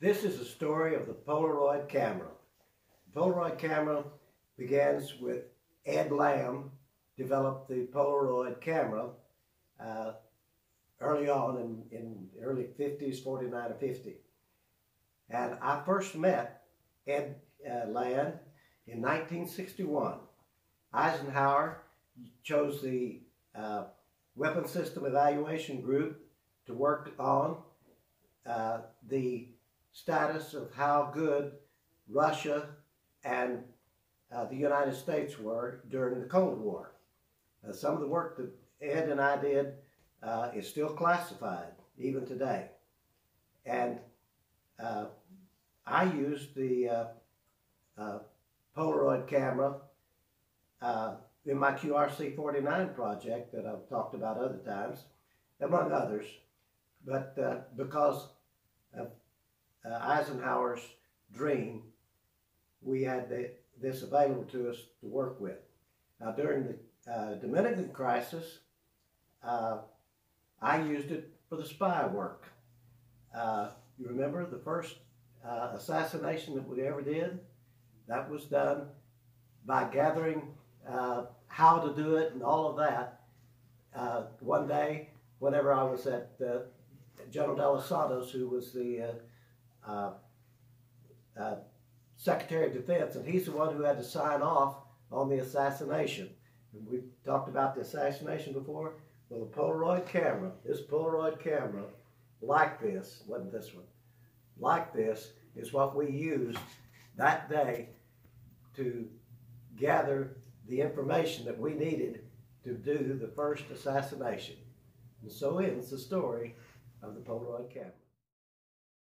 This is a story of the Polaroid camera. The Polaroid camera begins with Ed Land developed the Polaroid camera uh, early on in, in the early 50s, 49 or 50. And I first met Ed uh, Land in 1961. Eisenhower chose the uh, Weapon System Evaluation Group to work on uh, the status of how good Russia and uh, the United States were during the Cold War. Uh, some of the work that Ed and I did uh, is still classified even today. And uh, I used the uh, uh, Polaroid camera in my QRC-49 project that I've talked about other times, among others. But because Eisenhower's dream, we had the, this available to us to work with. Now, during the uh, Dominican crisis, uh, I used it for the spy work. Uh, you remember the first uh, assassination that we ever did? That was done by gathering uh, how to do it and all of that. Uh, one day, whenever I was at General De Los Santos, who was the Uh, uh, Secretary of Defense, and he's the one who had to sign off on the assassination. And we talked about the assassination before. Well, the Polaroid camera, this Polaroid camera, like this, wasn't this one, like this, is what we used that day to gather the information that we needed to do the first assassination. And so ends the story of the Polaroid camera.